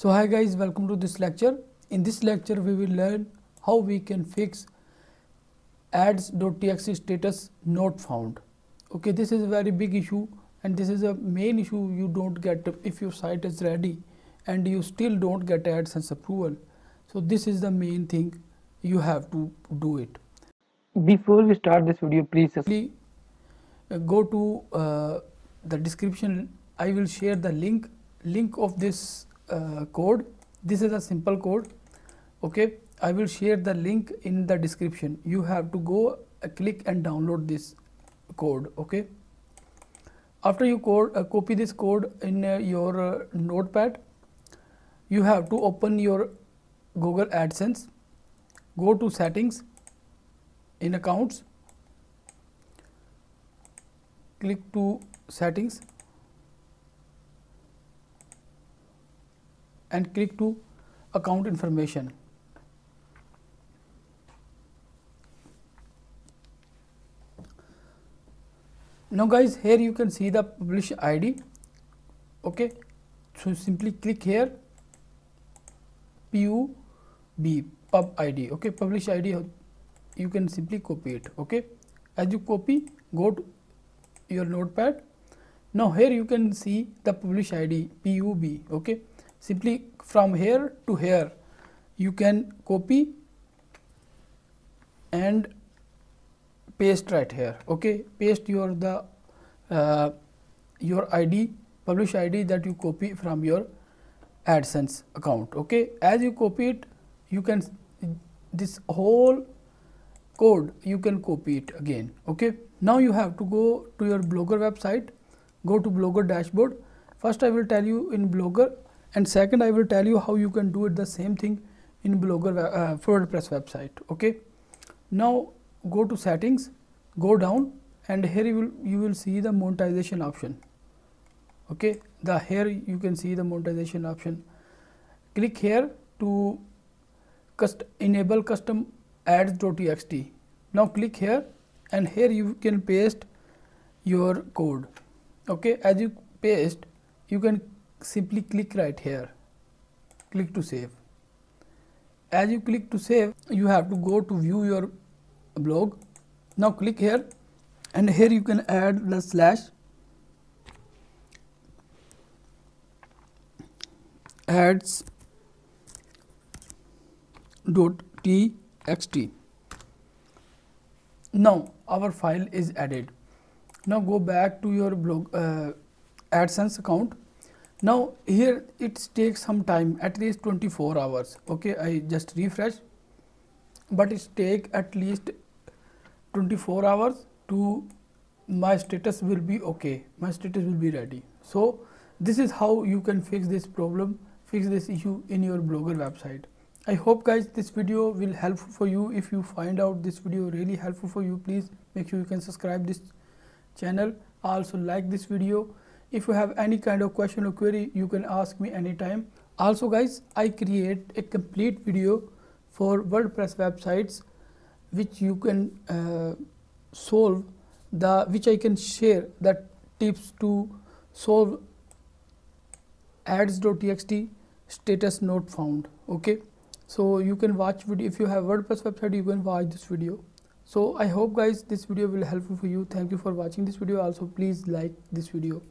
So hi guys welcome to this lecture. In this lecture we will learn how we can fix ads.txt status not found. Okay this is a very big issue and this is a main issue you don't get if your site is ready and you still don't get AdSense approval. So this is the main thing you have to do it. Before we start this video please uh, go to uh, the description I will share the link link of this uh, code. This is a simple code. Okay. I will share the link in the description. You have to go uh, click and download this code. Okay. After you code uh, copy this code in uh, your uh, notepad you have to open your Google AdSense. Go to settings in accounts. Click to settings and click to account information. Now guys here you can see the publish ID okay? So simply click here. Pub pub id okay? Publish id you can simply copy it. Okay? As you copy go to your notepad. Now here you can see the publish id pub okay simply from here to here you can copy and paste right here okay? Paste your the uh, your id publish id that you copy from your adsense account okay? As you copy it you can this whole code you can copy it again okay? Now you have to go to your blogger website. Go to blogger dashboard. First i will tell you in blogger and second I will tell you how you can do it the same thing in blogger uh, WordPress website okay? Now go to settings go down and here you will you will see the monetization option okay? The here you can see the monetization option. Click here to cust enable custom ads.txt now click here and here you can paste your code okay? As you paste you can simply click right here. Click to save. As you click to save you have to go to view your blog. Now click here and here you can add the slash ads dot txt. Now our file is added. Now go back to your blog uh, adsense account now here it takes some time at least 24 hours. Okay i just refresh. But it take at least 24 hours to my status will be okay. My status will be ready. So this is how you can fix this problem fix this issue in your blogger website. I hope guys this video will helpful for you. If you find out this video really helpful for you please make sure you can subscribe this channel. Also like this video if you have any kind of question or query you can ask me anytime. Also guys i create a complete video for wordpress websites which you can uh, solve the which i can share the tips to solve ads.txt status not found okay? So you can watch video if you have wordpress website you can watch this video. So i hope guys this video will helpful for you. Thank you for watching this video. Also please like this video